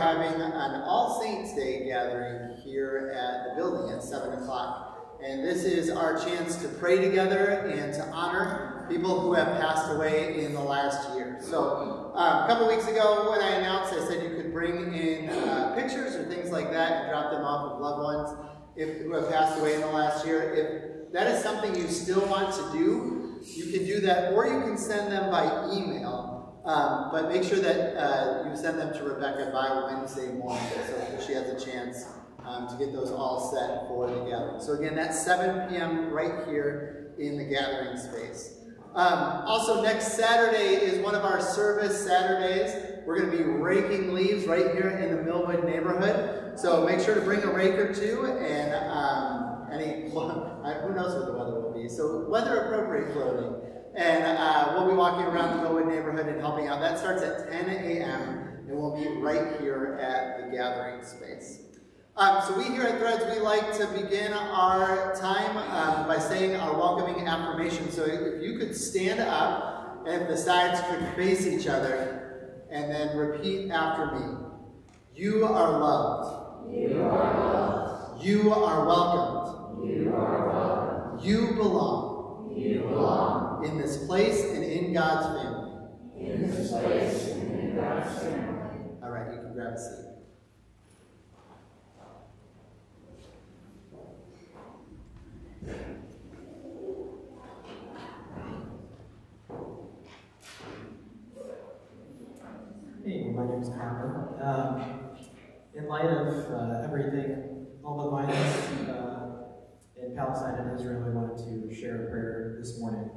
having an All Saints Day gathering here at the building at 7 o'clock. And this is our chance to pray together and to honor people who have passed away in the last year. So um, a couple weeks ago when I announced, I said you could bring in uh, pictures or things like that and drop them off of loved ones if, who have passed away in the last year. If that is something you still want to do, you can do that or you can send them by email. Um, but make sure that uh, you send them to Rebecca by Wednesday morning so she has a chance um, to get those all set for the gathering. So again, that's 7 p.m. right here in the gathering space. Um, also, next Saturday is one of our service Saturdays. We're going to be raking leaves right here in the Millwood neighborhood. So make sure to bring a rake or two and um, any, who knows what the weather will be. So weather appropriate clothing. And uh, we'll be walking around the Millwood neighborhood and helping out. That starts at 10 a.m. and we'll be right here at the gathering space. Um, so we here at Threads, we like to begin our time um, by saying our welcoming affirmation. So if you could stand up and the sides could face each other and then repeat after me. You are loved. You are loved. You are welcomed. You are welcome. You belong. You belong. In this place and in God's family. In this place and in God's family. All right, you can grab a seat. Hey, my name is Connor. Um, in light of uh, everything, all the violence uh, in Palestine and Israel, I wanted to share a prayer this morning.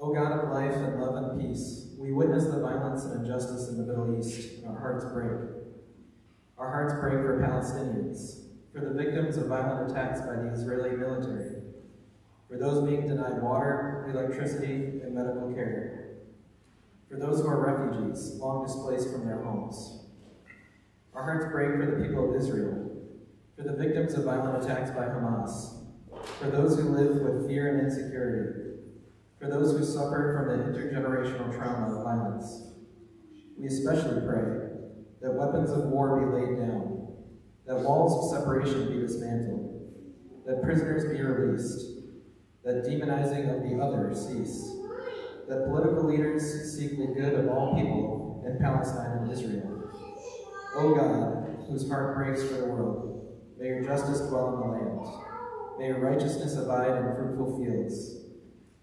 O God of life and love and peace, we witness the violence and injustice in the Middle East, and our hearts break. Our hearts break for Palestinians, for the victims of violent attacks by the Israeli military, for those being denied water, electricity, and medical care, for those who are refugees, long displaced from their homes. Our hearts break for the people of Israel, for the victims of violent attacks by Hamas, for those who live with fear and insecurity, for those who suffer from the intergenerational trauma of violence. We especially pray that weapons of war be laid down, that walls of separation be dismantled, that prisoners be released, that demonizing of the other cease, that political leaders seek the good of all people in Palestine and Israel. O God, whose heart breaks for the world, may your justice dwell in the land. May your righteousness abide in fruitful fields.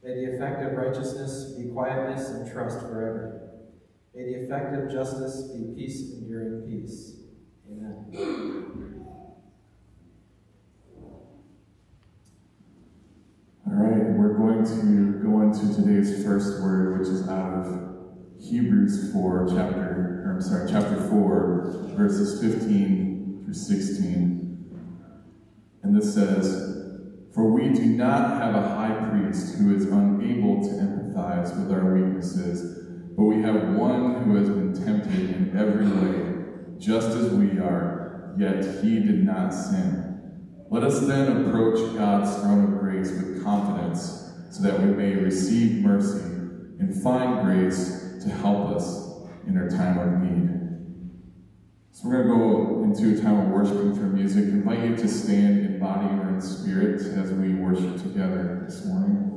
May the effect of righteousness be quietness and trust forever. May the effect of justice be peace enduring peace. Amen. All right, we're going to go into today's first word, which is out of Hebrews 4, chapter, or I'm sorry, chapter 4, verses 15 through 16. And this says, For we do not have a high priest who is unable to empathize with our weaknesses, but we have one who has been tempted in every way, just as we are, yet he did not sin. Let us then approach God's throne of grace with confidence so that we may receive mercy and find grace to help us in our time of need. We're going to go into a time of worshiping through music. I invite you to stand in body or in spirit as we worship together this morning.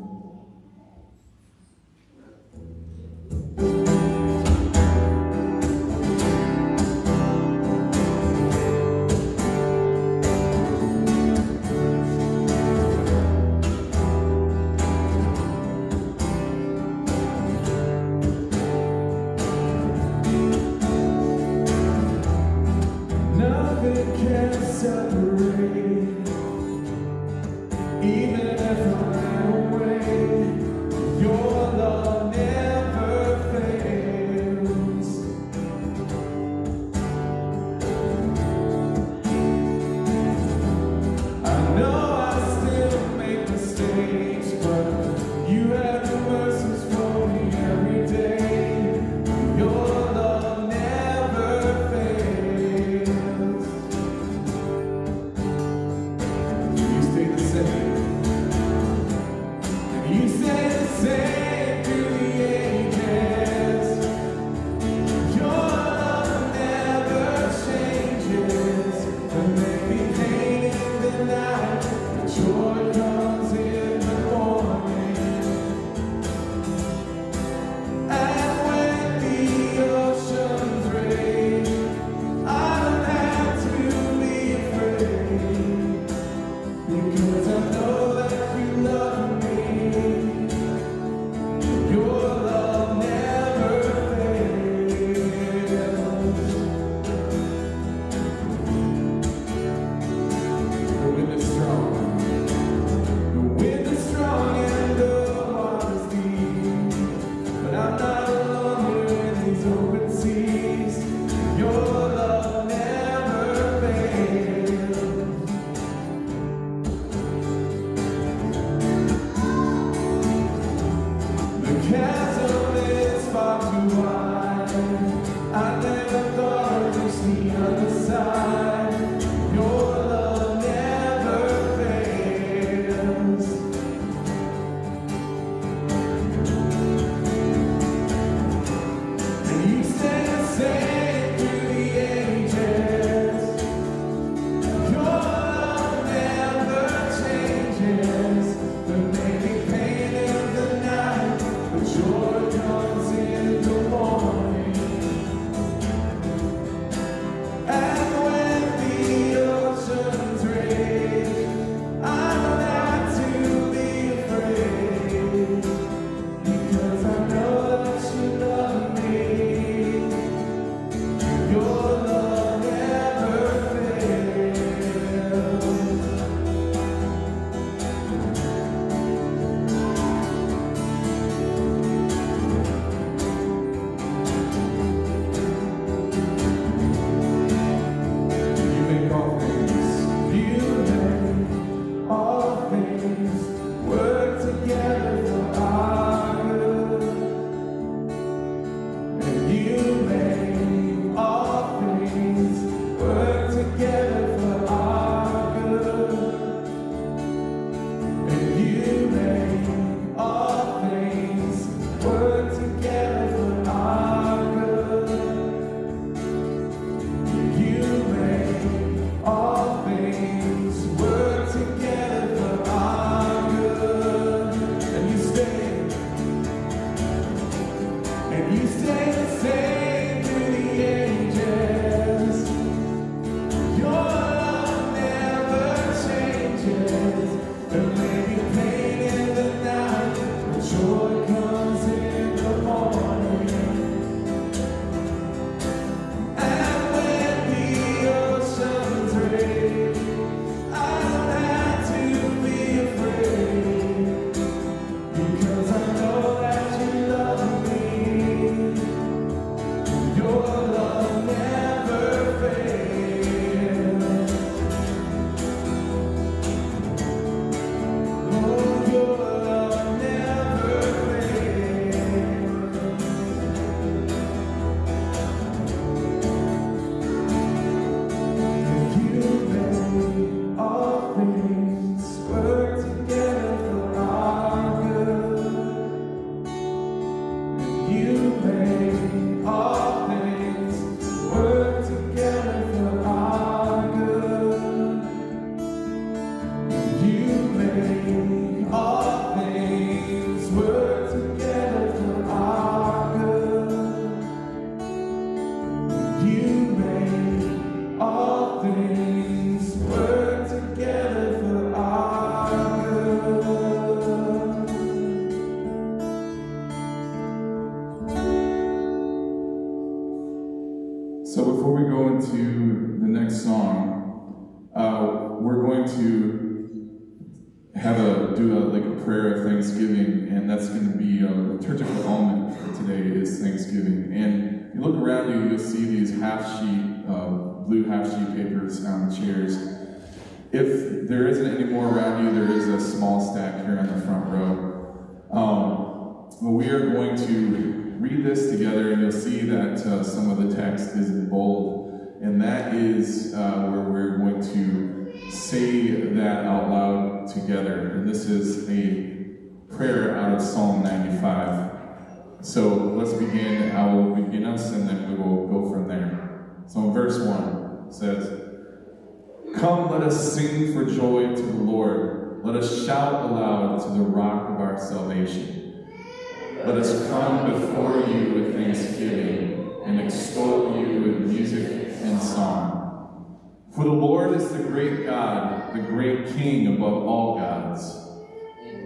King above all gods.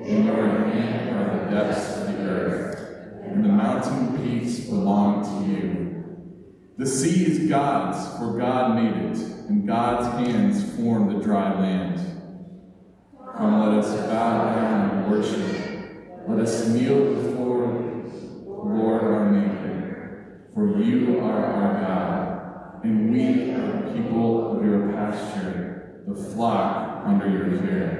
In your hand are the depths of the earth, and the mountain peaks belong to you. The sea is God's, for God made it, and God's hands form the dry land. Come, let us bow down and worship. Let us kneel before Lord our Maker, for you are our God, and we are the people of your pasture the flock under your care.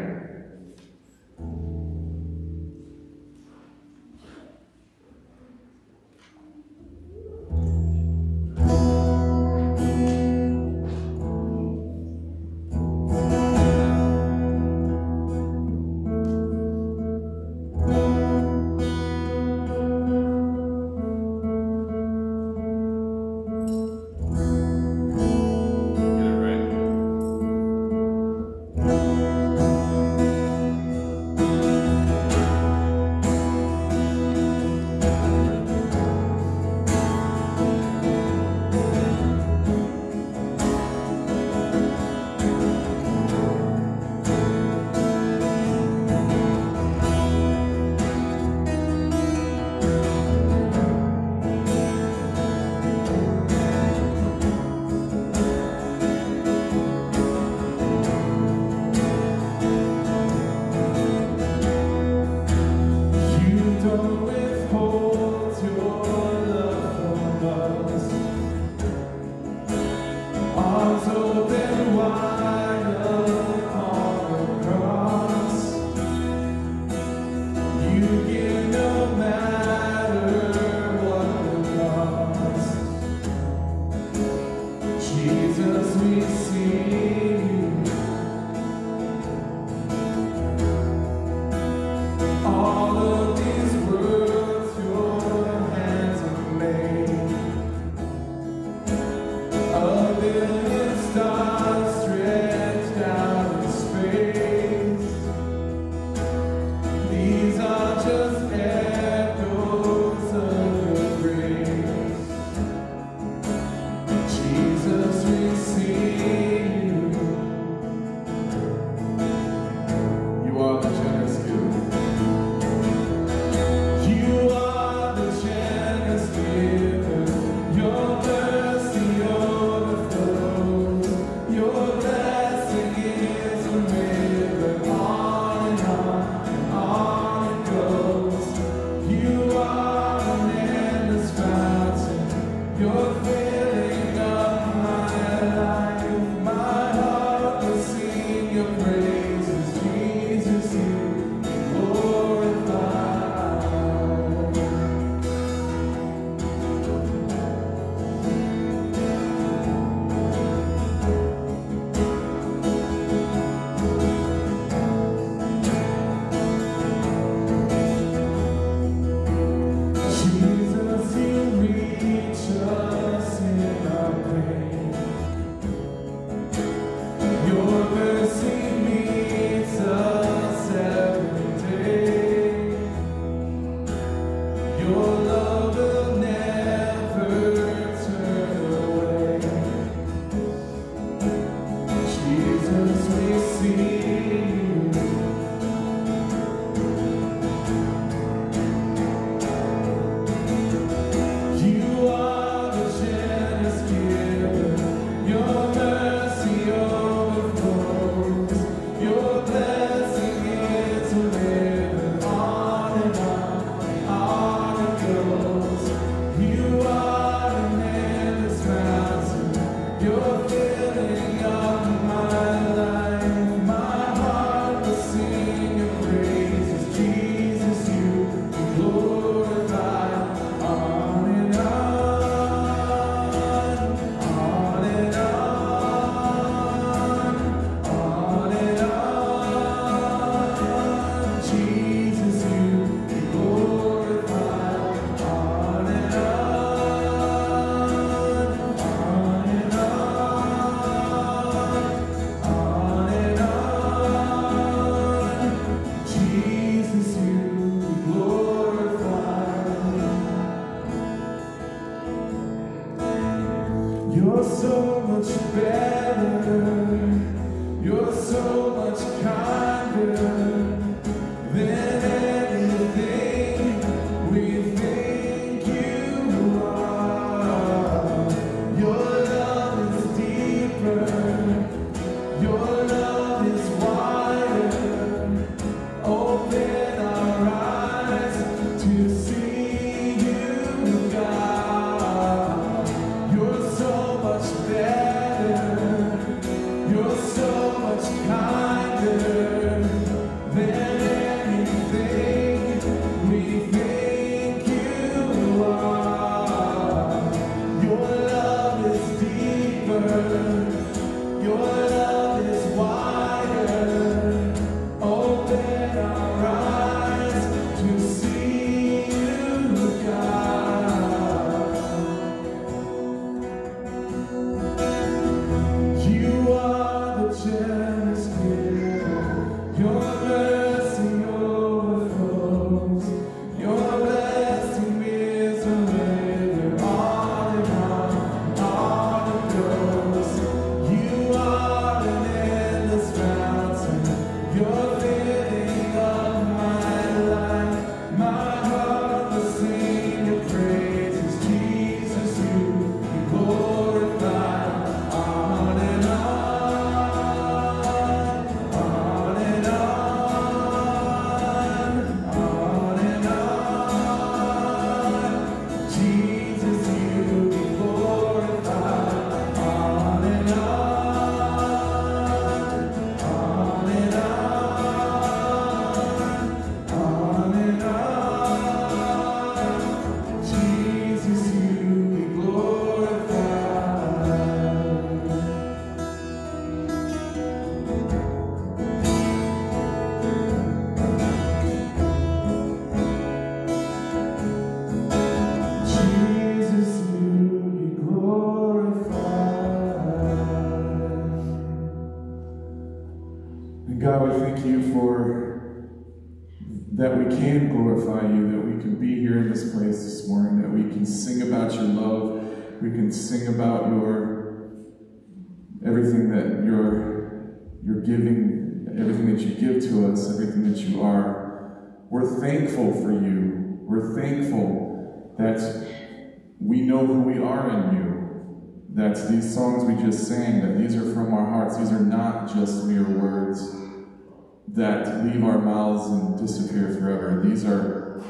That leave our mouths and disappear forever. These are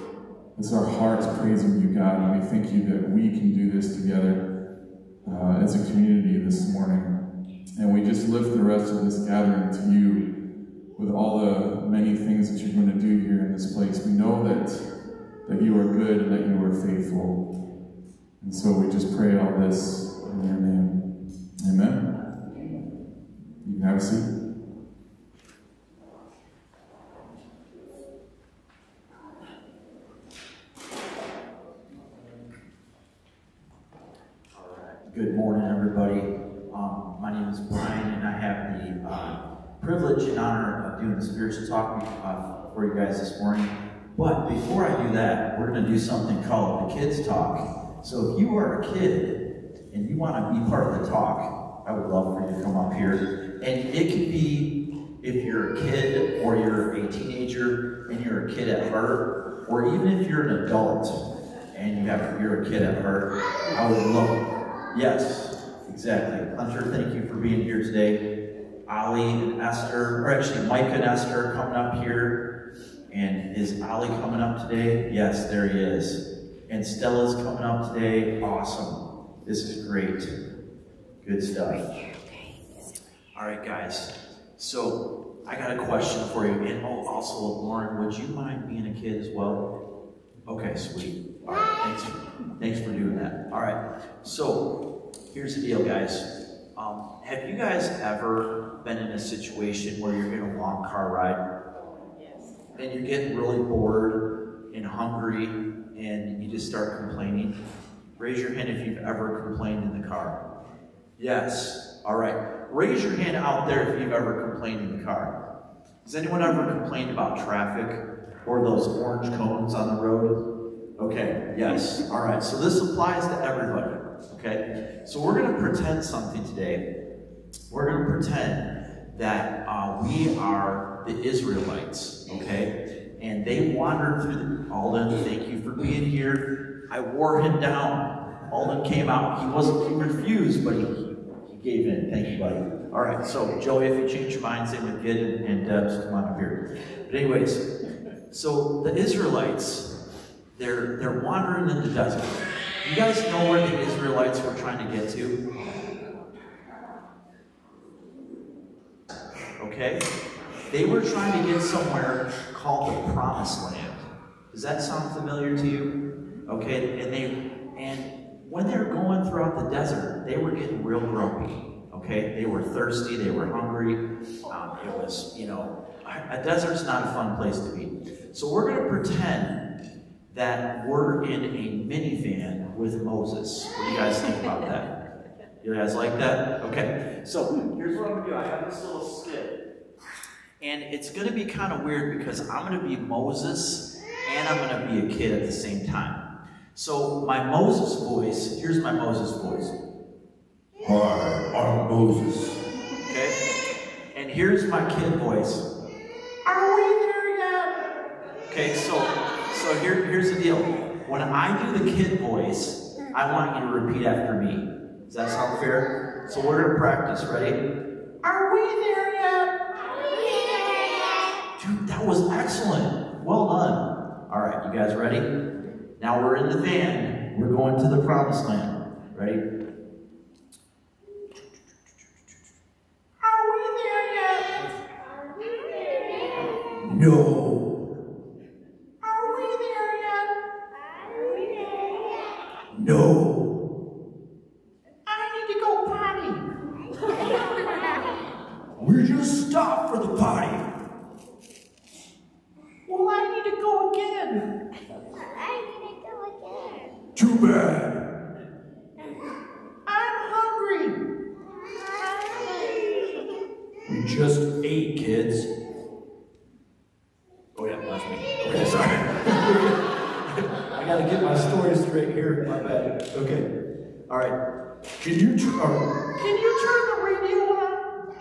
it's our hearts praising you, God, and we thank you that we can do this together uh, as a community this morning. And we just lift the rest of this gathering to you with all the many things that you're going to do here in this place. We know that that you are good and that you are faithful. And so we just pray all this in your name. Amen. You can have a seat. All right. Good morning, everybody. Um, my name is Brian, and I have the uh, privilege and honor of doing the spiritual talk uh, for you guys this morning. But before I do that, we're going to do something called the Kids Talk. So if you are a kid and you want to be part of the talk, I would love for you to come up here. And it could be if you're a kid or you're a teenager and you're a kid at heart, or even if you're an adult and you have you're a kid at heart, I would love Yes, exactly. Hunter, thank you for being here today. Ali and Esther, or actually Micah and Esther coming up here. And is Ali coming up today? Yes, there he is. And Stella's coming up today. Awesome. This is great. Good stuff. All right, guys. So I got a question for you. And oh, also, Lauren, would you mind being a kid as well? Okay, sweet. All right, thanks. Thanks for doing that. All right. So here's the deal, guys. Um, have you guys ever been in a situation where you're in a long car ride and you're getting really bored and hungry and you just start complaining? Raise your hand if you've ever complained in the car. Yes. All right. Raise your hand out there if you've ever complained in the car. Has anyone ever complained about traffic or those orange cones on the road? Okay, yes. All right. So this applies to everybody. Okay? So we're going to pretend something today. We're going to pretend that uh, we are the Israelites. Okay? And they wandered through the. Alden, thank you for being here. I wore him down. Alden came out. He wasn't, he refused, but he, he gave in. Thank you, buddy. All right, so Joey, if you change your mind, same with Gideon and Debs, come on up here. But anyways, so the Israelites, they're they're wandering in the desert. You guys know where the Israelites were trying to get to? Okay? They were trying to get somewhere called the Promised Land. Does that sound familiar to you? Okay, and they and when they were going throughout the desert, they were getting real grumpy. Okay, they were thirsty, they were hungry. Um, it was, you know, a desert's not a fun place to be. So we're going to pretend that we're in a minivan with Moses. What do you guys think about that? You guys like that? Okay. So here's what I'm going to do. I have this little skit. And it's going to be kind of weird because I'm going to be Moses and I'm going to be a kid at the same time. So my Moses voice, here's my Moses voice. Hi, I'm Moses. Okay? And here's my kid voice. Are we there yet? Okay, so so here, here's the deal. When I do the kid voice, I want you to repeat after me. Does that sound fair? So we're gonna practice. Ready? Are we there yet? Are we there yet? Dude, that was excellent. Well done. All right, you guys ready? Now we're in the van. We're going to the promised land. Ready? Are we there yet? Are we there yet? No. Are we there yet? No. I need to go potty. We just stopped for the potty. Well, I need to go again. Too bad. I'm hungry. We just ate, kids. Oh yeah, that's me. Okay, sorry. I gotta get my story straight here. My bad. Okay. All right. Can you tr- uh, Can you turn the radio on?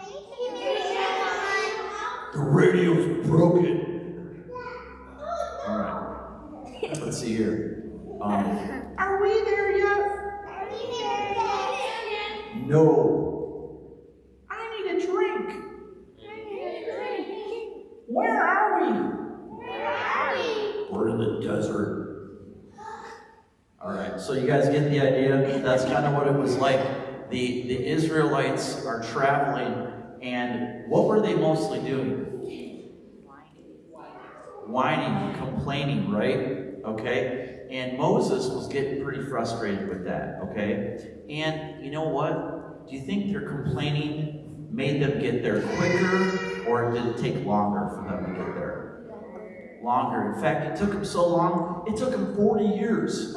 The radio's broken. All right. Let's see here. Um, Are we there yet? No. I need a drink. Where are we? We're in the desert. all right. So you guys get the idea? That's kind of what it was like. The the Israelites are traveling, and what were they mostly doing? Whining, complaining, right? Okay. And Moses was getting pretty frustrated with that. Okay. And you know what? Do you think their complaining made them get there quicker, or did it take longer for them to get there? Longer. In fact, it took them so long, it took them 40 years.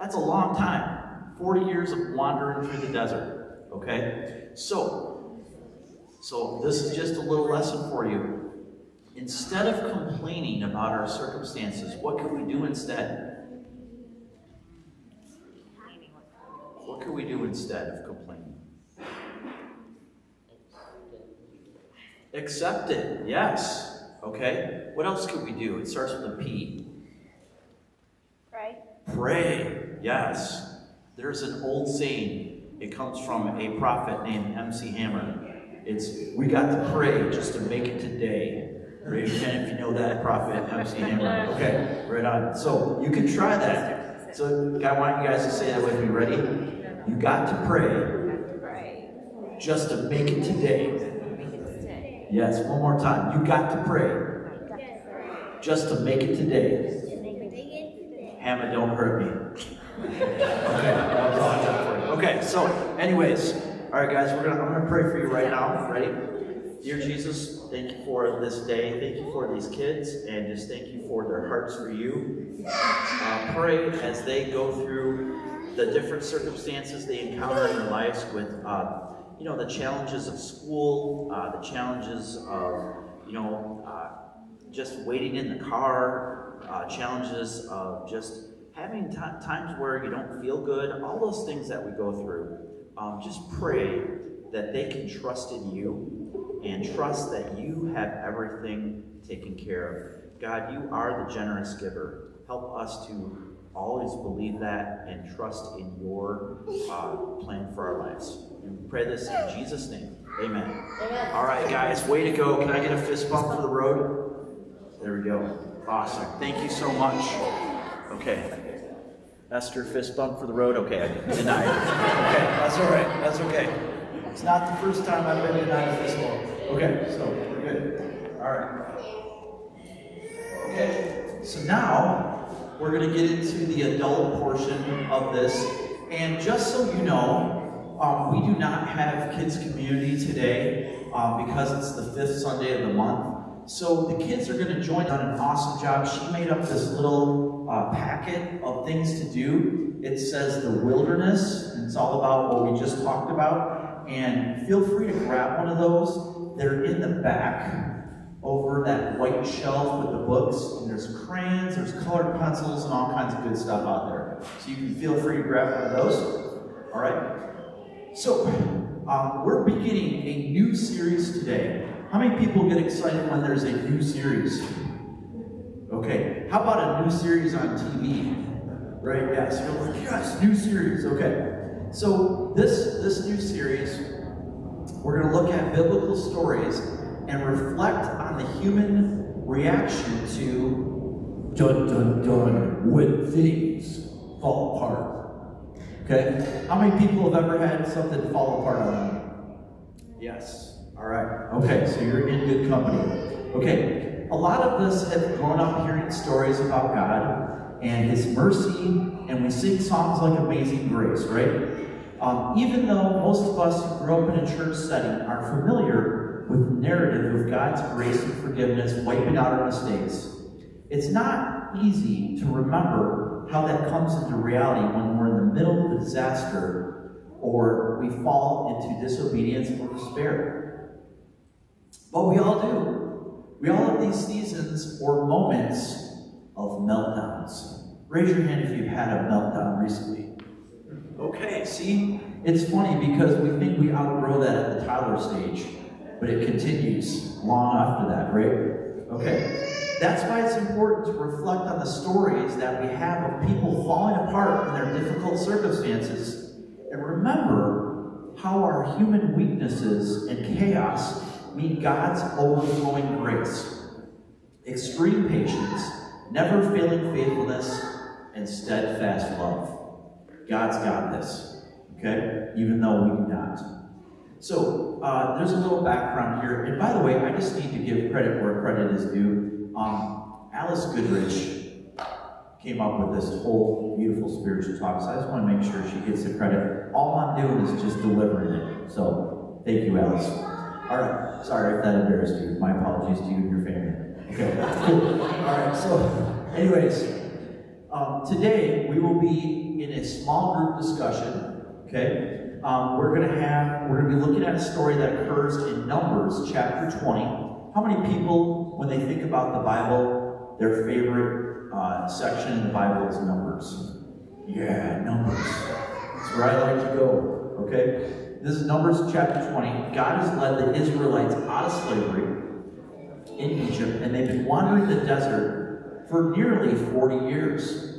That's a long time. 40 years of wandering through the desert. Okay? So, so this is just a little lesson for you. Instead of complaining about our circumstances, what can we do instead? What can we do instead of complaining? Accept it, yes. Okay? What else could we do? It starts with a P. Right. Pray, yes. There's an old saying. It comes from a prophet named M.C. Hammer. It's, we got to pray just to make it today. Raise your hand if you know that prophet, M.C. Hammer. Okay, right on. So you can try that. So I want you guys to say that with me. Ready? You got to pray just to make it today. Yes, one more time. You got to pray just to make it today. Hannah, don't hurt me. okay. Okay, so, anyways, all right, guys, we're gonna I'm gonna pray for you right now. Ready? Dear Jesus, thank you for this day. Thank you for these kids, and just thank you for their hearts for you. Uh, pray as they go through the different circumstances they encounter in their lives with, uh, you know, the challenges of school, uh, the challenges of, you know, uh, just waiting in the car, uh, challenges of just having times where you don't feel good, all those things that we go through, um, just pray that they can trust in you and trust that you have everything taken care of. God, you are the generous giver. Help us to always believe that and trust in your uh, plan for our lives. And we pray this in Jesus' name. Amen. Amen. All right, guys, way to go. Can I get a fist bump for the road? There we go. Awesome. Thank you so much. Okay. Esther, fist bump for the road? Okay, I denied. Okay, that's all right. That's okay. It's not the first time I've been denied a fist bump. Okay, so we're good. All right. Okay, so now we're going to get into the adult portion of this. And just so you know, um, we do not have kids' community today um, because it's the fifth Sunday of the month. So the kids are going to join on an awesome job. She made up this little uh, packet of things to do. It says the wilderness, and it's all about what we just talked about. And feel free to grab one of those. They're in the back over that white shelf with the books, and there's crayons, there's colored pencils, and all kinds of good stuff out there. So you can feel free to grab one of those. All right? So, um, we're beginning a new series today. How many people get excited when there's a new series? Okay, how about a new series on TV? Right, yes, you're like, yes, new series, okay. So this, this new series, we're going to look at biblical stories and reflect on the human reaction to Dun dun dun when things fall apart. Okay? How many people have ever had something fall apart on them? Yes. All right. Okay, so you're in good company. Okay, a lot of us have grown up hearing stories about God and His mercy, and we sing songs like Amazing Grace, right? Um, even though most of us who grew up in a church setting are familiar with the narrative of God's grace and forgiveness wiping out our mistakes, it's not easy to remember how that comes into reality when we're the middle of a disaster or we fall into disobedience or despair. But we all do. We all have these seasons or moments of meltdowns. Raise your hand if you've had a meltdown recently. Okay, see, it's funny because we think we outgrow that at the toddler stage, but it continues long after that, right? Okay. That's why it's important to reflect on the stories that we have of people falling apart in their difficult circumstances and remember how our human weaknesses and chaos meet God's overflowing grace, extreme patience, never failing faithfulness, and steadfast love. God's got this, okay? Even though we do not. So, uh, there's a little background here. And by the way, I just need to give credit where credit is due. Um, Alice Goodrich came up with this whole beautiful spiritual talk, so I just want to make sure she gets the credit. All I'm doing is just delivering it. So, thank you, Alice. All right. Sorry if that embarrassed you. My apologies to you and your family. Okay. All right, so, anyways, um, today we will be in a small group discussion, okay? Um, we're going to have, we're going to be looking at a story that occurs in Numbers chapter 20. How many people, when they think about the Bible, their favorite uh, section in the Bible is Numbers? Yeah, Numbers. That's where I like to go, okay? This is Numbers chapter 20. God has led the Israelites out of slavery in Egypt, and they've been wandering the desert for nearly 40 years.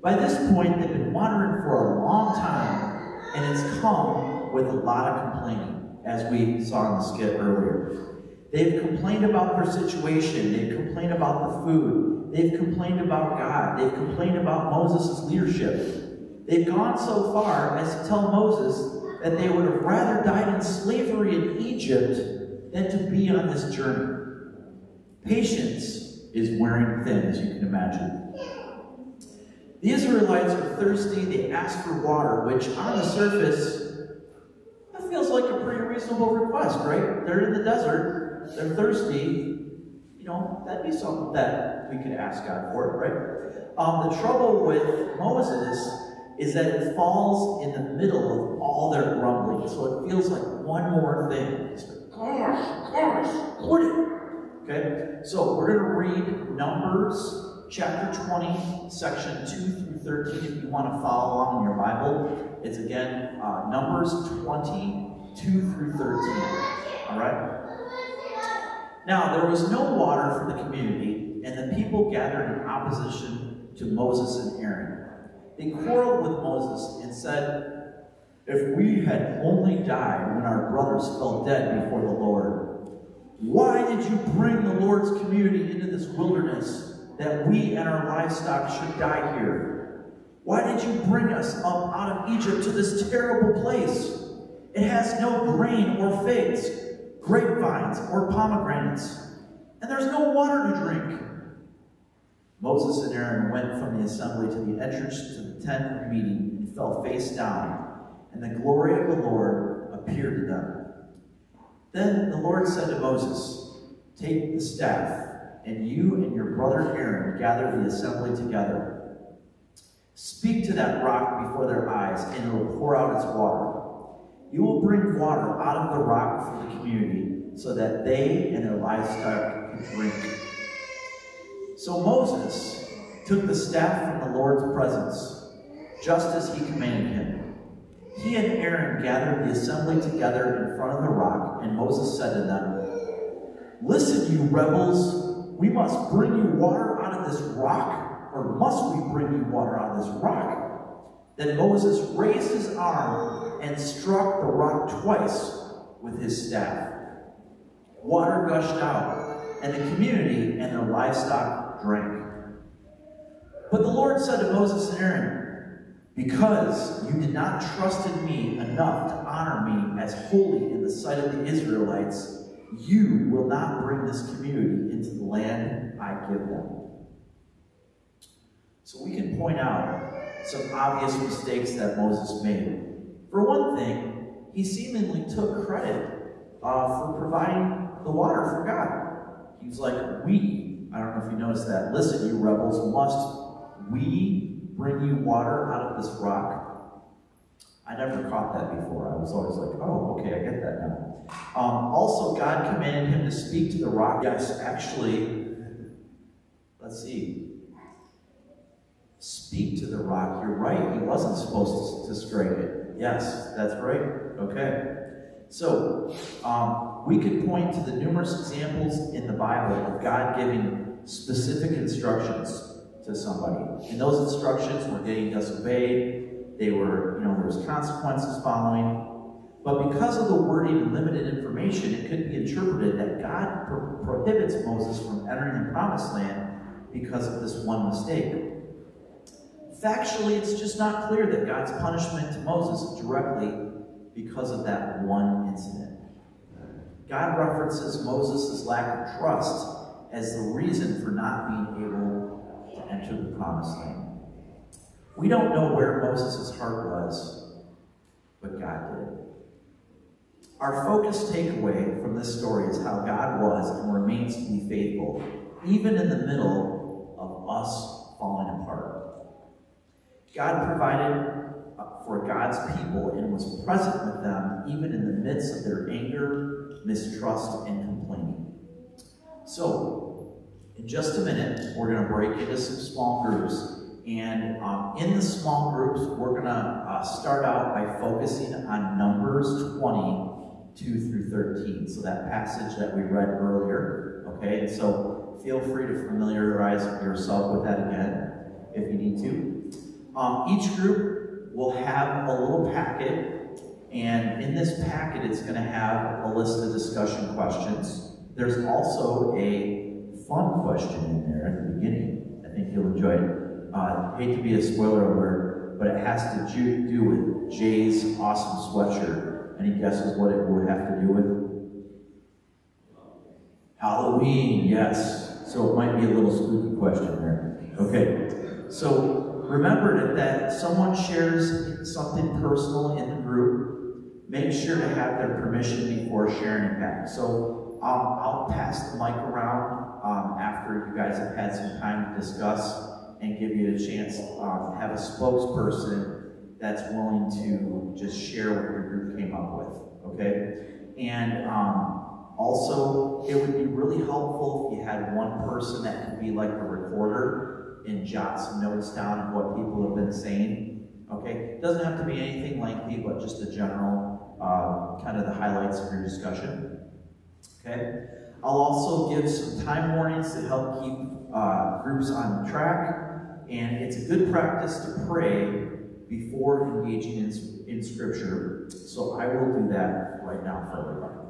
By this point, they've been wandering for a long time, and it's come with a lot of complaining, as we saw in the skit earlier. They've complained about their situation, they've complained about the food, they've complained about God, they've complained about Moses' leadership. They've gone so far as to tell Moses that they would have rather died in slavery in Egypt than to be on this journey. Patience is wearing thin, as you can imagine. The Israelites are thirsty, they ask for water, which on the surface, that feels like a pretty reasonable request, right? They're in the desert, they're thirsty, you know, that'd be something that we could ask God for, right? Um, the trouble with Moses is that it falls in the middle of all their grumbling, so it feels like one more thing. Gosh, gosh, what? Okay, so we're going to read Numbers chapter 20, section 2 through 13, if you want to follow along in your Bible. It's again uh, Numbers 20, 2 through 13. All right? Now, there was no water for the community, and the people gathered in opposition to Moses and Aaron. They quarreled with Moses and said, If we had only died when our brothers fell dead before the Lord, why did you bring the Lord's community into this wilderness that we and our livestock should die here? Why did you bring us up out of Egypt to this terrible place? It has no grain or figs, grapevines or pomegranates, and there's no water to drink. Moses and Aaron went from the assembly to the entrance to the tent of meeting and fell face down, and the glory of the Lord appeared to them. Then the Lord said to Moses, Take the staff, and you and your brother Aaron gather the assembly together. Speak to that rock before their eyes, and it will pour out its water. You will bring water out of the rock for the community, so that they and their livestock can drink. So Moses took the staff from the Lord's presence, just as he commanded him. He and Aaron gathered the assembly together in front of the rock, and Moses said to them, Listen, you rebels, we must bring you water out of this rock, or must we bring you water out of this rock? Then Moses raised his arm and struck the rock twice with his staff. Water gushed out, and the community and their livestock drank. But the Lord said to Moses and Aaron, Because you did not trust in me enough to honor me as holy in the sight of the Israelites, you will not bring this community into the land I give them. So we can point out some obvious mistakes that Moses made. For one thing, he seemingly took credit uh, for providing the water for God. He was like, We, I don't know if you noticed that, listen, you rebels, must we bring you water out of this rock? I never caught that before. I was always like, oh, okay, I get that now. Um, also, God commanded him to speak to the rock. Yes, actually, let's see. Speak to the rock. You're right. He wasn't supposed to, to strike it. Yes, that's right. Okay. So, um, we could point to the numerous examples in the Bible of God giving specific instructions to somebody. And those instructions were getting disobeyed. They were, you know, there was consequences following. But because of the wording and limited information, it could be interpreted that God pro prohibits Moses from entering the promised land because of this one mistake. Factually, it's just not clear that God's punishment to Moses directly because of that one incident. God references Moses' lack of trust as the reason for not being able to enter the promised land. We don't know where Moses' heart was, but God did. Our focus takeaway from this story is how God was and remains to be faithful, even in the middle of us falling apart. God provided for God's people and was present with them even in the midst of their anger, mistrust, and complaining. So, in just a minute, we're going to break into some small groups. And um, in the small groups, we're going to uh, start out by focusing on Numbers 20, 2 through 13. So that passage that we read earlier. Okay, and so feel free to familiarize yourself with that again if you need to. Um, each group will have a little packet, and in this packet, it's going to have a list of discussion questions. There's also a fun question in there at the beginning. I think you'll enjoy it. Uh, hate to be a spoiler alert, but it has to do, do with Jay's awesome sweatshirt. Any guesses what it would have to do with? Halloween, yes. So it might be a little spooky question there. Okay, so remember that, that someone shares something personal in the group, make sure to have their permission before sharing it back. So um, I'll pass the mic around um, after you guys have had some time to discuss and give you a chance um, have a spokesperson that's willing to just share what your group came up with, okay? And um, also, it would be really helpful if you had one person that could be like the recorder and jot some notes down of what people have been saying. Okay? It doesn't have to be anything lengthy, but just a general, uh, kind of the highlights of your discussion. Okay? I'll also give some time warnings to help keep uh, groups on track. And it's a good practice to pray before engaging in, in Scripture. So I will do that right now for everybody.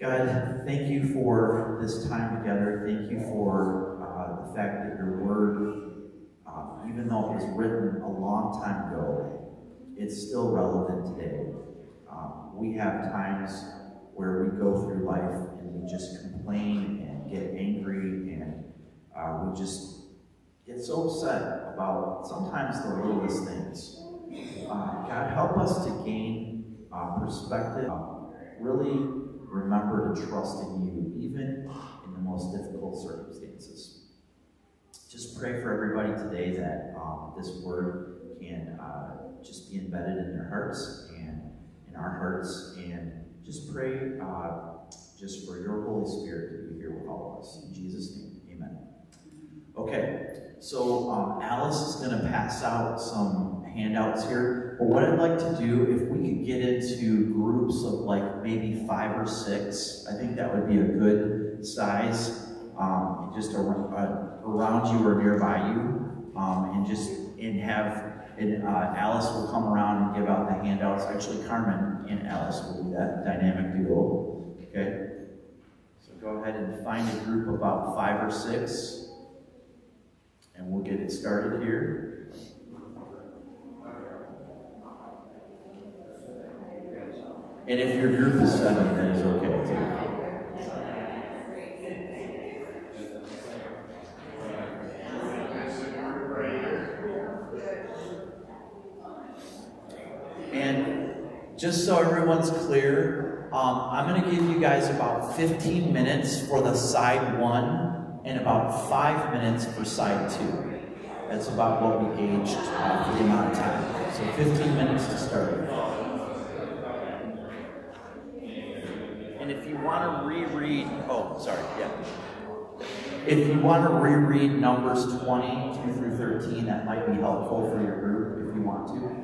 God, thank you for this time together. Thank you for uh, the fact that your word, uh, even though it was written a long time ago, it's still relevant today. Um, we have times where we go through life and we just complain and get angry and uh, we just get so upset about sometimes the littlest things. Uh, God, help us to gain uh, perspective, really remember to trust in you, even in the most difficult circumstances. Just pray for everybody today that um, this word can uh, just be embedded in their hearts and in our hearts, and just pray uh, just for your Holy Spirit to be here with all of us. In Jesus' name, amen. Okay, so um, Alice is going to pass out some handouts here. But what I'd like to do, if we could get into groups of like maybe five or six, I think that would be a good size, um, just around, uh, around you or nearby you, um, and just and have and uh, Alice will come around and give out the handouts. Actually, Carmen and Alice will be that dynamic duo. Okay, so go ahead and find a group about five or six, and we'll get it started here. And if your group is seven, that is okay too. And just so everyone's clear, um, I'm going to give you guys about 15 minutes for the side one and about five minutes for side two. That's about what we gauged uh, for the amount of time. So 15 minutes to start. And if you want to reread, oh, sorry, yeah. If you want to reread Numbers 22 through 13, that might be helpful for your group if you want to.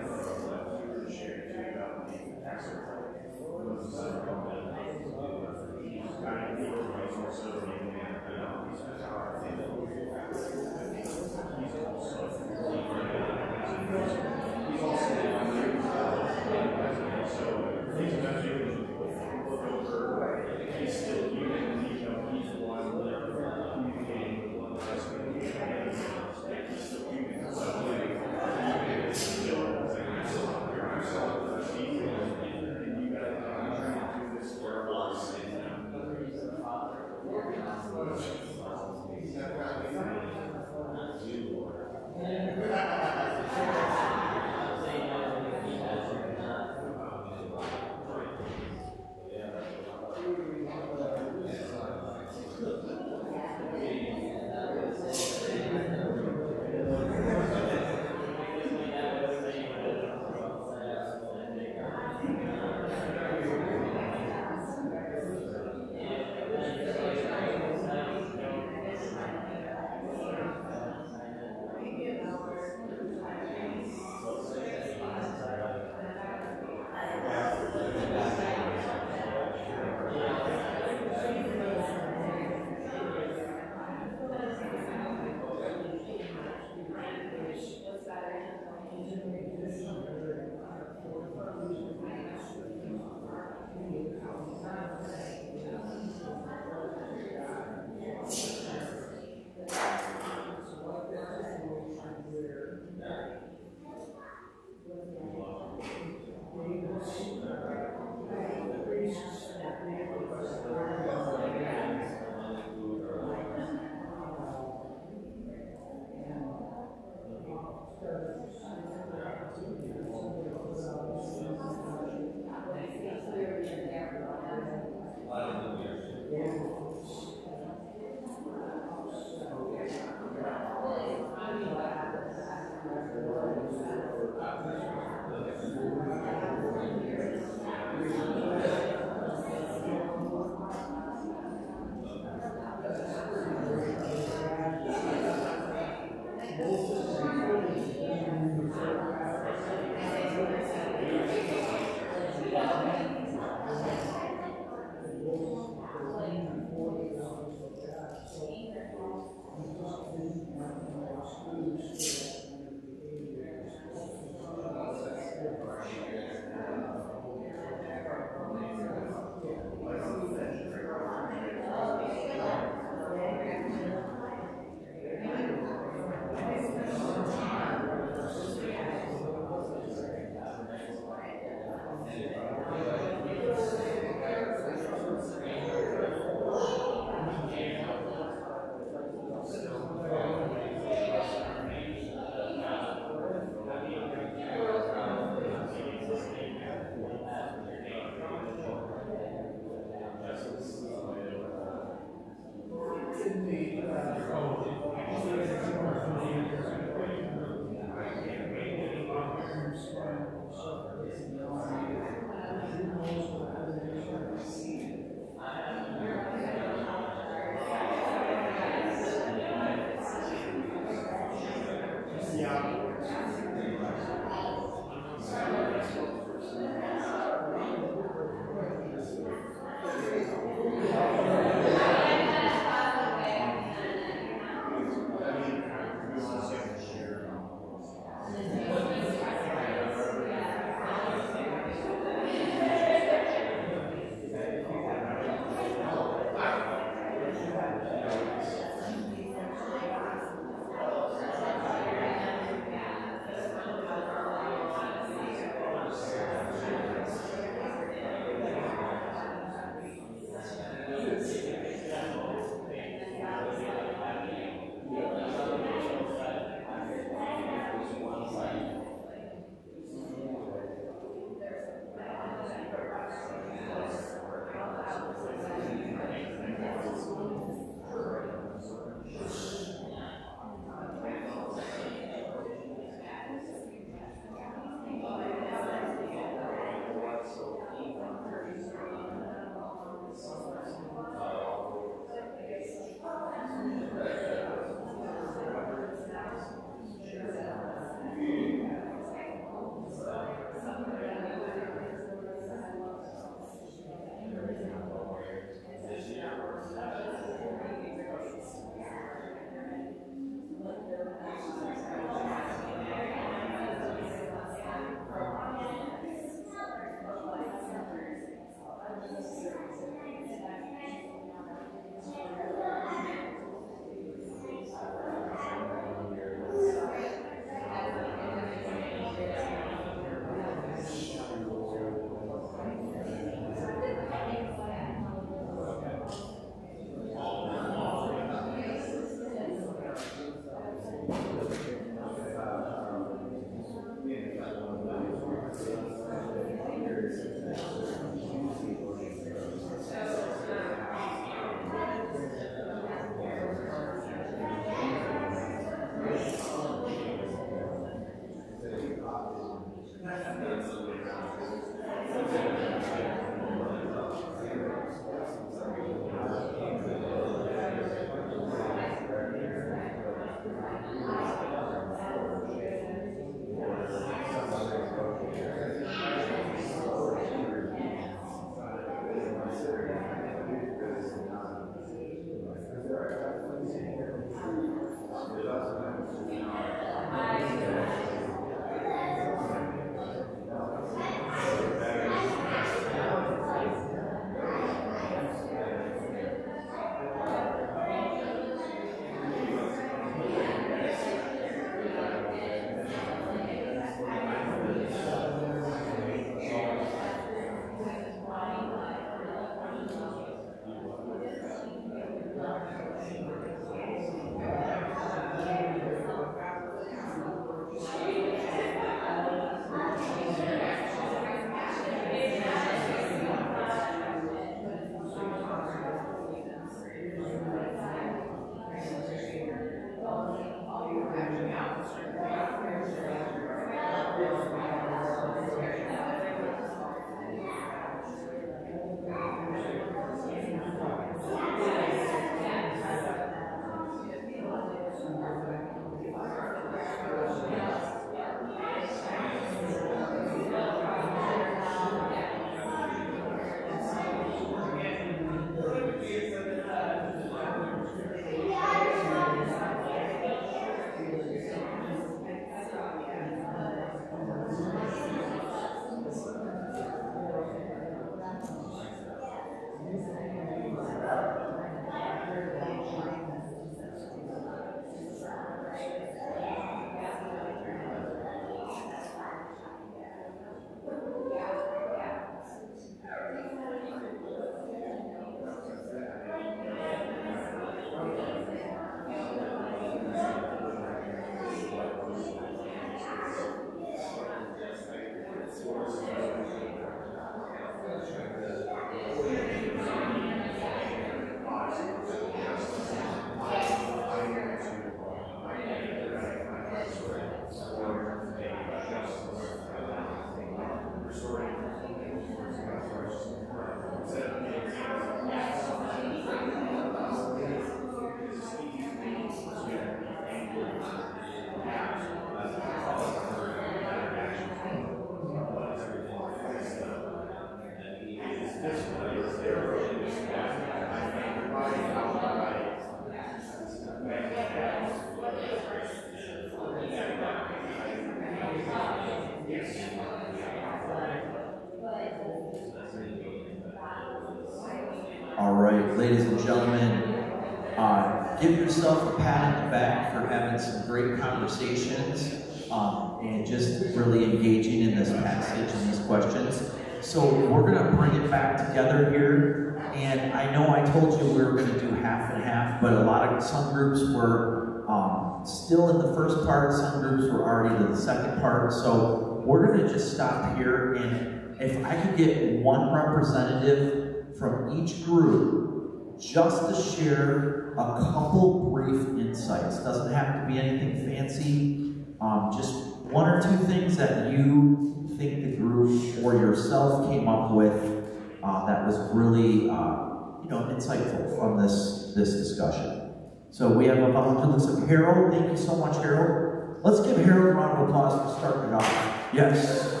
Yourself a pat on the back for having some great conversations um, and just really engaging in this passage and these questions. So we're going to bring it back together here. And I know I told you we were going to do half and half, but a lot of some groups were um, still in the first part, some groups were already in the second part. So we're going to just stop here. And if I could get one representative from each group just to share a couple brief insights. Doesn't have to be anything fancy. Um, just one or two things that you think the group or yourself came up with uh, that was really, uh, you know, insightful from this this discussion. So we have a volunteer. Looks like Harold. Thank you so much, Harold. Let's give Harold a round of applause for starting it off. Yes,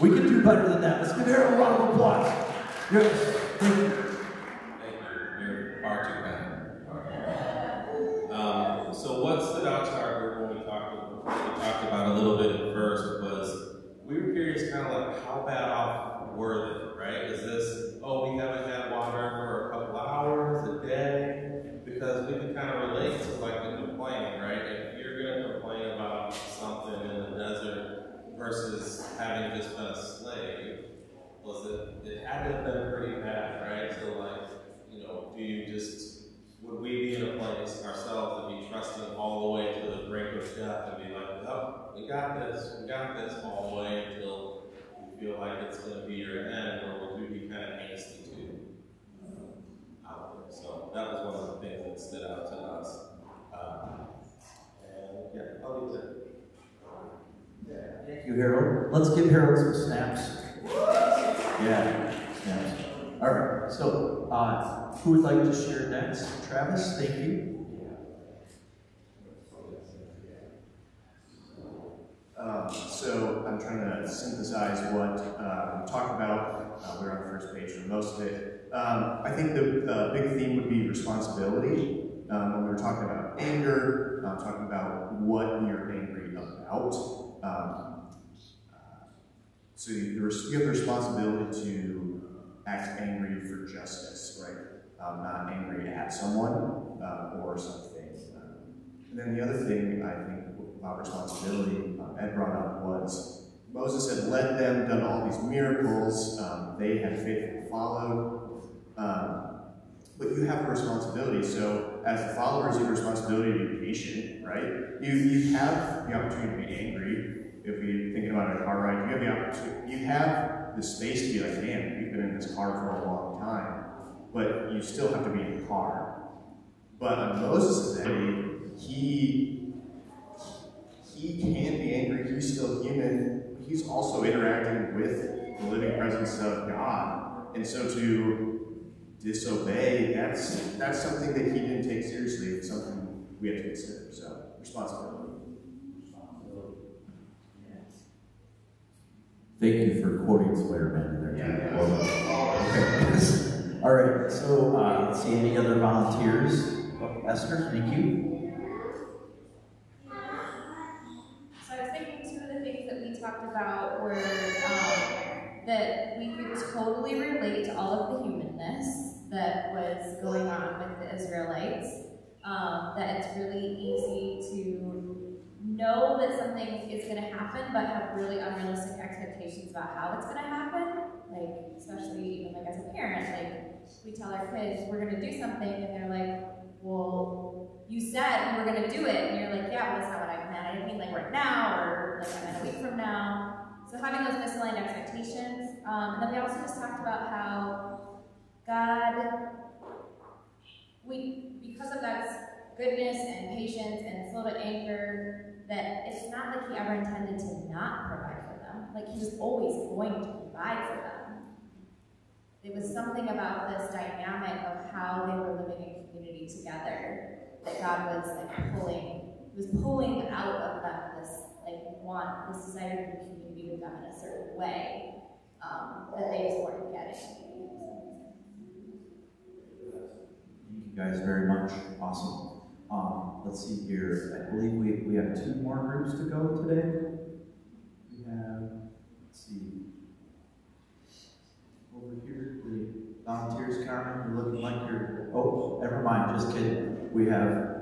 we can do better than that. Let's give Harold a round of applause. Yes, thank you. Thank you. You're far too so what stood out to our group when we talked, we talked about a little bit at first was we were curious kind of like how bad off were they, right? Is this, oh, we haven't had water for a couple hours, a day? Because we can kind of relate to like the complaint, right? If you're going to complain about something in the desert versus having just been a slave, was it, it had to have been pretty bad, right? So like, you know, do you just, we be in a place ourselves to be trusting all the way to the brink of death and be like, oh, we got this, we got this all the way until we feel like it's going to be your end, or would we be kind of hasty too uh, out there? So that was one of the things that stood out to us. Um, and yeah, I'll leave it. Thank you, Harold. Let's give Harold some snaps. Yeah, snaps. All right. So, uh, who would like to share next? Travis, thank you. Um, so I'm trying to synthesize what uh, we talked about. Uh, we're on the first page for most of it. Um, I think the, the big theme would be responsibility. Um, when we were talking about anger, uh, talking about what you're angry about. Um, uh, so you, you have the responsibility to act angry for justice, right? Not angry at someone uh, or something. Um, and then the other thing I think about responsibility um, Ed brought up was Moses had led them, done all these miracles, um, they had faithfully followed. Um, but you have a responsibility. So as the followers, you have a responsibility to be patient, right? You you have the opportunity to be angry. If you're thinking about a car ride, you have the opportunity. You have the space to be like, man, we've been in this car for a long time, but you still have to be in the car. But on Moses' day, he he can be angry. He's still human. He's also interacting with the living presence of God, and so to disobey, that's that's something that he didn't take seriously. It's something we have to consider. So responsibility. Thank you for quoting Spider-Man there. Yeah, Okay. All right. So, uh, let's see any other volunteers? Oh, Esther, thank you. So I was thinking two of the things that we talked about were um, that we could totally relate to all of the humanness that was going on with the Israelites. Um, that it's really easy to know that something is going to happen, but have really unrealistic expectations about how it's going to happen. Like, especially even like as a parent, like we tell our kids we're going to do something, and they're like, "Well, you said we were going to do it," and you're like, "Yeah, but that's not what I meant. I didn't mean like right now, or like I meant a week from now." So having those misaligned expectations, um, and then we also just talked about how God, we because of God's goodness and patience and slow to anger, that it's not like He ever intended to not provide for them. Like He was always going to provide for them. It was something about this dynamic of how they were living in community together that God was like pulling, was pulling out of them this like want, this desire to be community with them in a certain way um, that they just weren't getting. Thank you guys very much. Awesome. Um, let's see here. I believe we, we have two more groups to go today. We have, let's see, here, the volunteers, Carmen? You're looking like you're, oh, never mind, just kidding. We have,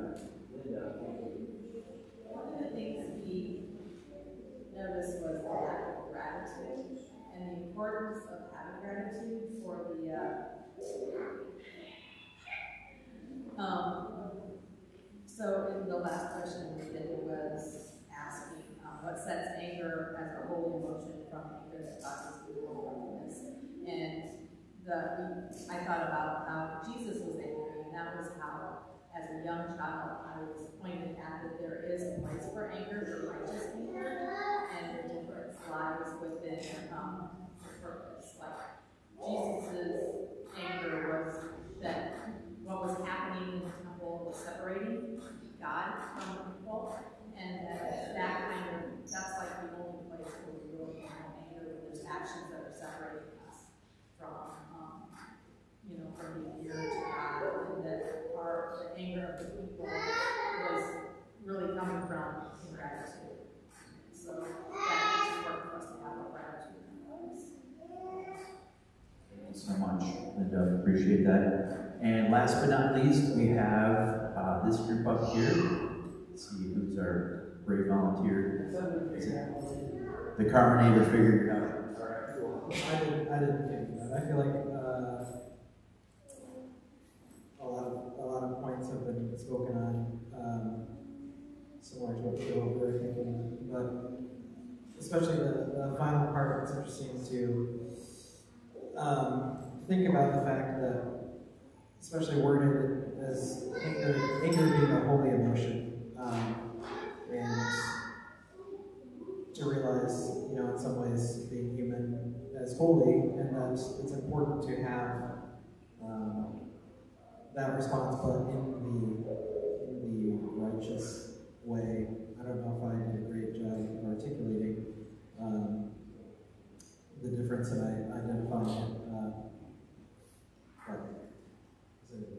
One of the things we noticed was the lack of gratitude and the importance of having gratitude for the, uh, um, so in the last question we did was asking, um, what sets anger as a whole emotion from anger that causes people? And the, I thought about how Jesus was angry, and that was how as a young child, I was pointed at that there is a place for anger, for righteous anger, and the difference lies within um, purpose. Like Jesus' anger was that what was happening in the temple was separating God from the people, and that, that kind of that's like the only place where we really have anger, where there's actions that are separating us from um, you know, from being near to God, and that our, the anger of the people was really coming from gratitude. So that is important for us to have a gratitude in our lives. thank you so much, Linda, appreciate that. And last but not least, we have uh, this group up here. Let's see who's our brave volunteer. Is it- The Carbonator figured it out. I didn't, I didn't think that. I feel like uh, a lot of a lot of points have been spoken on, um, similar to what Joe were thinking, but especially the, the final part. It's interesting to um, think about the fact that, especially worded as anger, anger being a holy emotion, um, and to realize, you know, in some ways, being human as holy, and that it's important to have um, that response, but in the in the righteous way. I don't know if I did a great job of articulating um, the difference that I identified. Uh, but is it-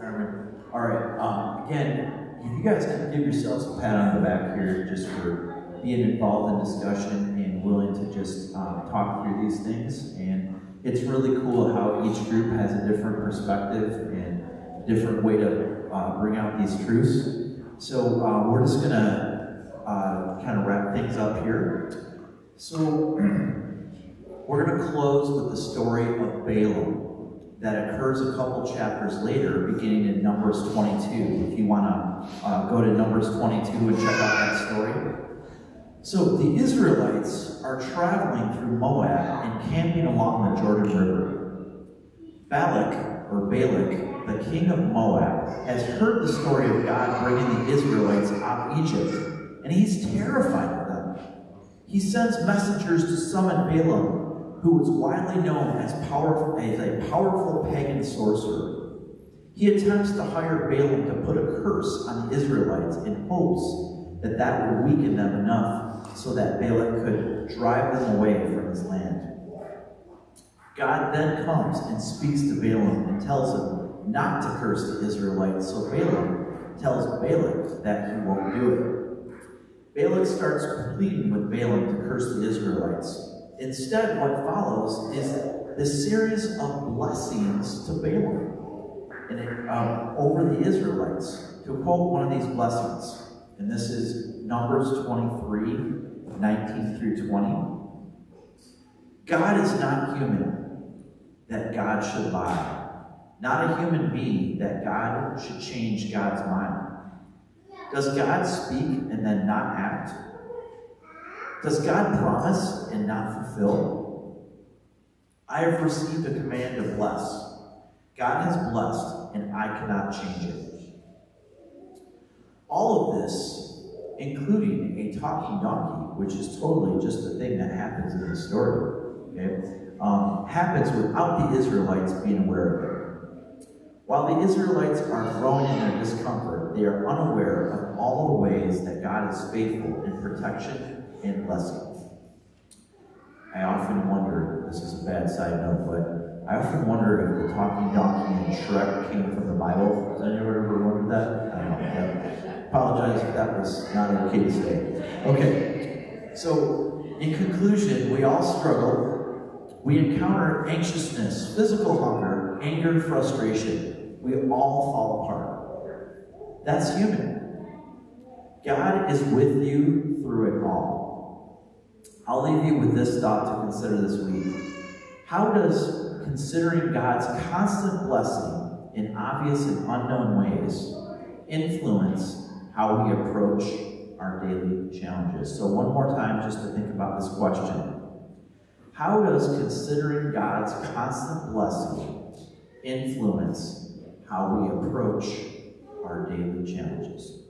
Carmen. All right. Um, again, if you guys can give yourselves a pat on the back here just for being involved in discussion and willing to just um, talk through these things. And it's really cool how each group has a different perspective and different way to uh, bring out these truths. So uh, we're just going to uh, kind of wrap things up here. So we're going to close with the story of Balaam that occurs a couple chapters later, beginning in Numbers 22. If you want to uh, go to Numbers 22 and check out that story. So the Israelites are traveling through Moab and camping along the Jordan River. Balak, or Balak, the king of Moab, has heard the story of God bringing the Israelites out of Egypt, and he's terrified of them. He sends messengers to summon Balaam, who was widely known as, powerful, as a powerful pagan sorcerer. He attempts to hire Balaam to put a curse on the Israelites in hopes that that would weaken them enough so that Balak could drive them away from his land. God then comes and speaks to Balaam and tells him not to curse the Israelites, so Balaam tells Balak that he won't do it. Balak starts pleading with Balaam to curse the Israelites. Instead, what follows is the series of blessings to Balaam and it, um, over the Israelites. To quote one of these blessings, and this is Numbers 23, 19 through 20. God is not human that God should lie, not a human being that God should change God's mind. Does God speak and then not act? Does God promise and not fulfill? I have received a command to bless. God has blessed, and I cannot change it. All of this, including a talking donkey, which is totally just a thing that happens in the story, okay, um, happens without the Israelites being aware of it. While the Israelites are growing in their discomfort, they are unaware of all the ways that God is faithful in protection and blessing. I often wonder, this is a bad side note, but I often wonder if the talking donkey in Shrek came from the Bible. Has anyone ever wondered that? I don't know. I apologize if that was not okay to say. Okay. So, in conclusion, we all struggle. We encounter anxiousness, physical hunger, anger, frustration. We all fall apart. That's human. God is with you through it all. I'll leave you with this thought to consider this week. How does considering God's constant blessing in obvious and unknown ways influence how we approach our daily challenges? So, one more time, just to think about this question. How does considering God's constant blessing influence how we approach our daily challenges?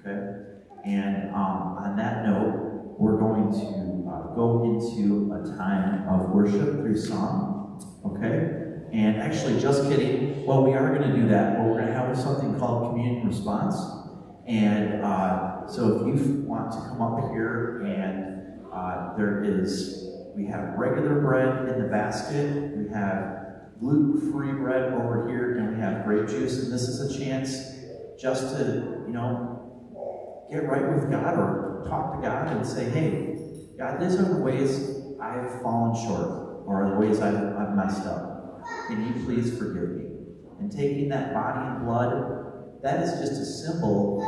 Okay? And um, on that note, we're going to uh, go into a time of worship through song. Okay? And actually, just kidding. Well, we are going to do that, but we're going to have something called communion response. And uh, so if you want to come up here and uh, there is, we have regular bread in the basket, we have gluten-free bread over here, and we have grape juice. And this is a chance just to, you know, get right with God or talk to God and say, hey, God, these are the ways I've fallen short or the ways I've, I've messed up. Can you please forgive me? And taking that body and blood, that is just a symbol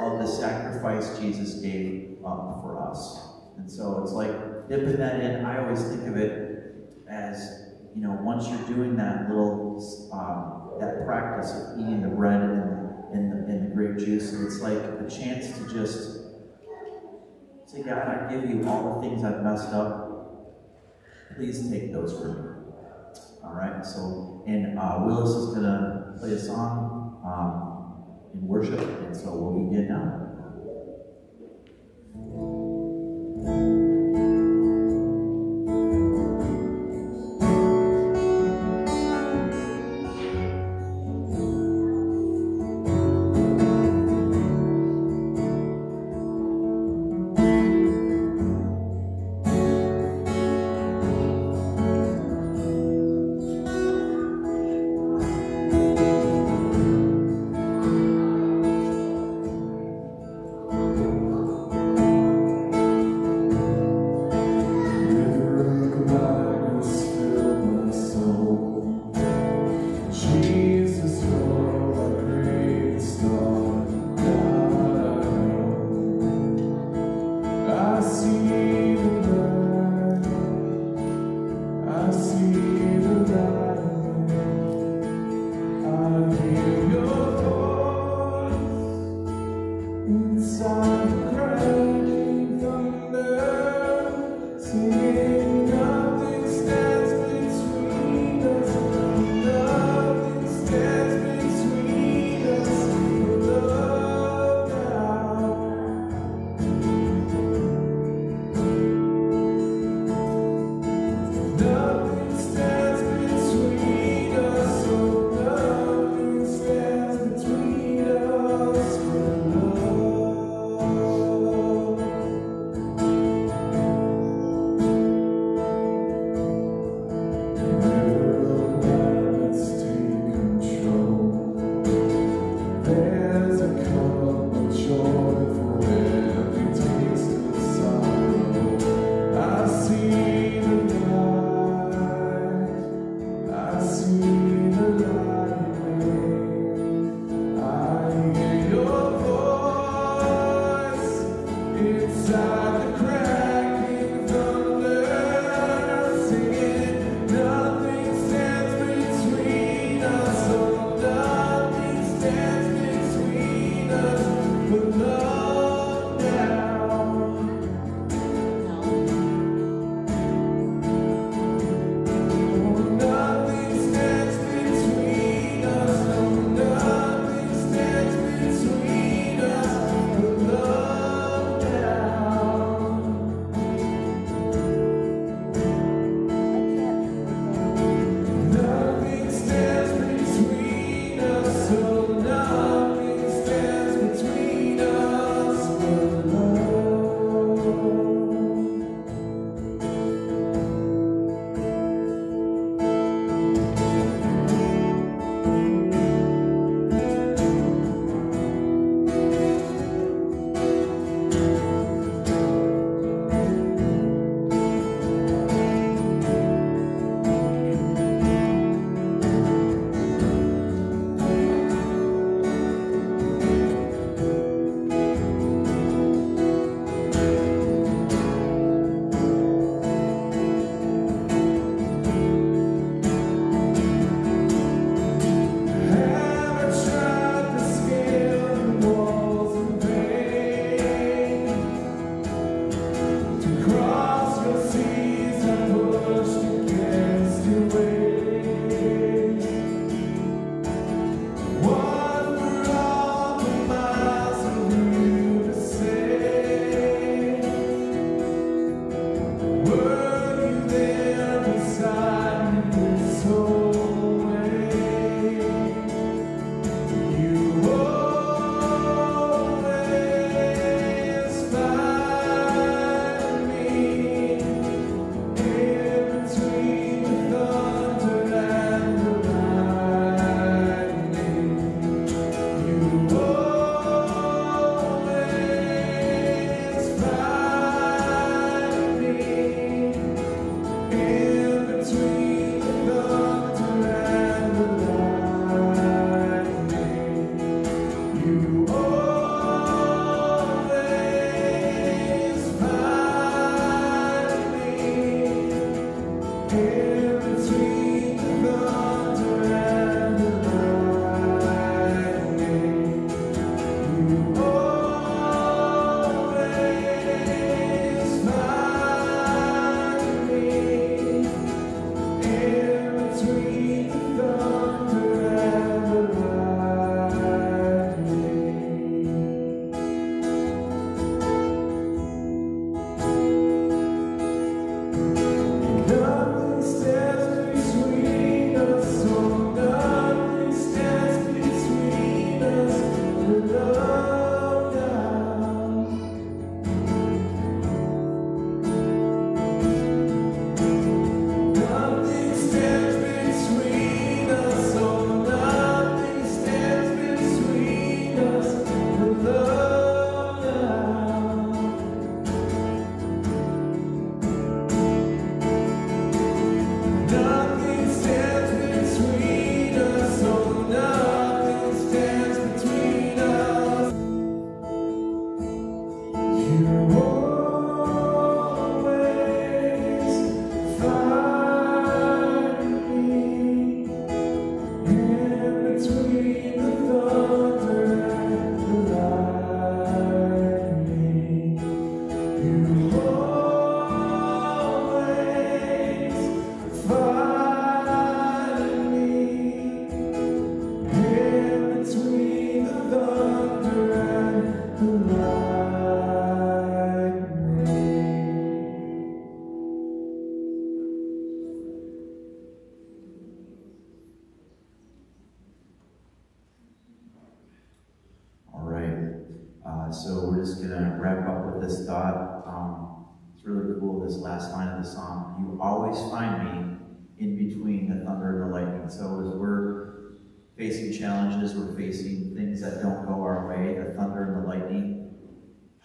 of the sacrifice Jesus gave up for us. And so it's like dipping that in. I always think of it as, you know, once you're doing that little, um, that practice of eating the bread and the, and the, and the grape juice, it's like a chance to just say, God, I give you all the things I've messed up. Please take those from me. All right, so, and uh, Willis is going to play a song um, in worship, and so we'll begin now.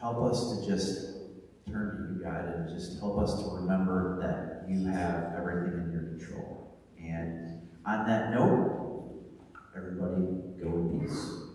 help us to just turn to you, God, and just help us to remember that you have everything in your control. And on that note, everybody go in peace.